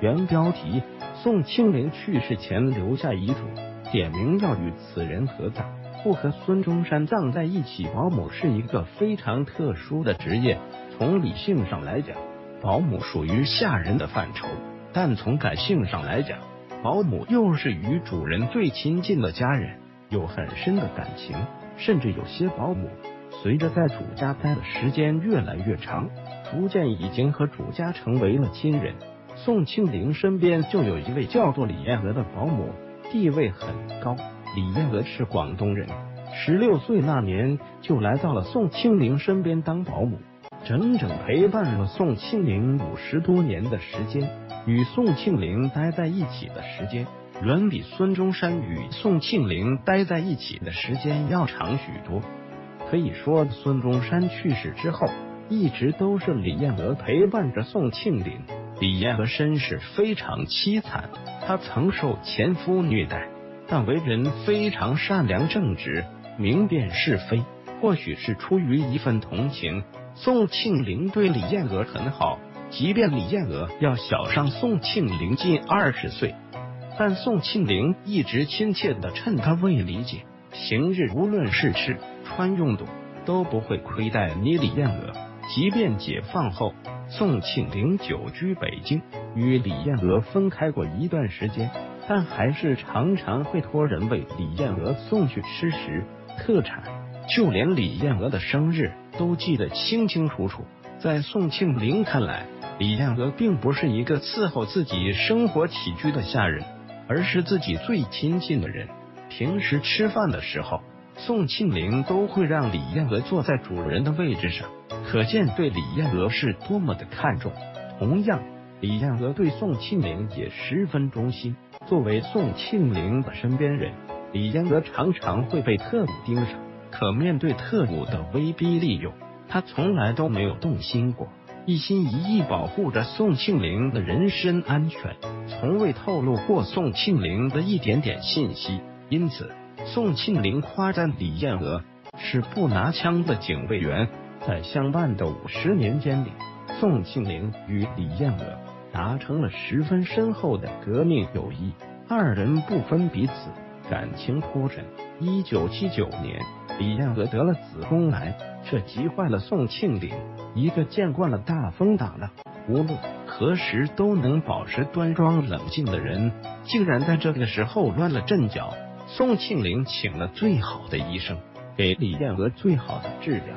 原标题：宋庆龄去世前留下遗嘱，点名要与此人合葬，不和孙中山葬在一起。保姆是一个非常特殊的职业，从理性上来讲，保姆属于下人的范畴，但从感性上来讲，保姆又是与主人最亲近的家人，有很深的感情，甚至有些保姆随着在主家待的时间越来越长。逐渐已经和主家成为了亲人。宋庆龄身边就有一位叫做李艳娥的保姆，地位很高。李艳娥是广东人，十六岁那年就来到了宋庆龄身边当保姆，整整陪伴了宋庆龄五十多年的时间。与宋庆龄待在一起的时间，远比孙中山与宋庆龄待在一起的时间要长许多。可以说，孙中山去世之后。一直都是李艳娥陪伴着宋庆龄。李艳娥身世非常凄惨，她曾受前夫虐待，但为人非常善良正直，明辨是非。或许是出于一份同情，宋庆龄对李艳娥很好，即便李艳娥要小上宋庆龄近二十岁，但宋庆龄一直亲切的趁她未理解，平日无论是吃穿用度都不会亏待你李艳娥。即便解放后，宋庆龄久居北京，与李艳娥分开过一段时间，但还是常常会托人为李艳娥送去吃食、特产，就连李艳娥的生日都记得清清楚楚。在宋庆龄看来，李艳娥并不是一个伺候自己生活起居的下人，而是自己最亲近的人。平时吃饭的时候，宋庆龄都会让李艳娥坐在主人的位置上。可见对李艳娥是多么的看重。同样，李艳娥对宋庆龄也十分忠心。作为宋庆龄的身边人，李艳娥常常会被特务盯上。可面对特务的威逼利诱，她从来都没有动心过，一心一意保护着宋庆龄的人身安全，从未透露过宋庆龄的一点点信息。因此，宋庆龄夸赞李艳娥是不拿枪的警卫员。在相伴的五十年间里，宋庆龄与李燕娥达成了十分深厚的革命友谊，二人不分彼此，感情颇深。一九七九年，李燕娥得了子宫癌，这急坏了宋庆龄。一个见惯了大风大浪，无论何时都能保持端庄冷静的人，竟然在这个时候乱了阵脚。宋庆龄请了最好的医生，给李燕娥最好的治疗。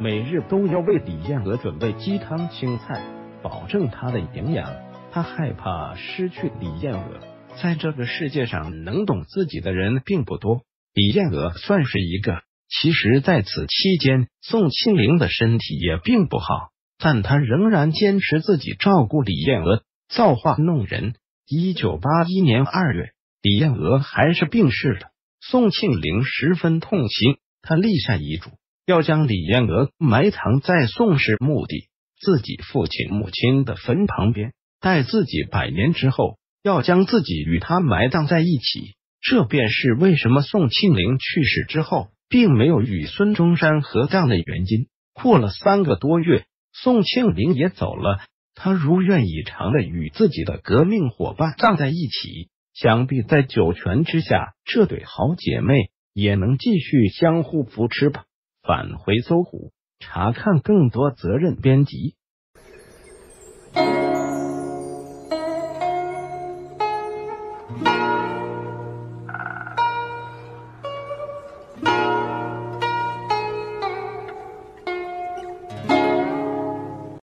每日都要为李艳娥准备鸡汤青菜，保证她的营养。他害怕失去李艳娥。在这个世界上，能懂自己的人并不多，李艳娥算是一个。其实，在此期间，宋庆龄的身体也并不好，但他仍然坚持自己照顾李艳娥，造化弄人。一九八一年二月，李艳娥还是病逝了。宋庆龄十分痛心，他立下遗嘱。要将李艳娥埋藏在宋氏墓地，自己父亲母亲的坟旁边。待自己百年之后，要将自己与他埋葬在一起。这便是为什么宋庆龄去世之后，并没有与孙中山合葬的原因。过了三个多月，宋庆龄也走了。他如愿以偿的与自己的革命伙伴葬在一起。想必在九泉之下，这对好姐妹也能继续相互扶持吧。返回搜狐，查看更多责任编辑。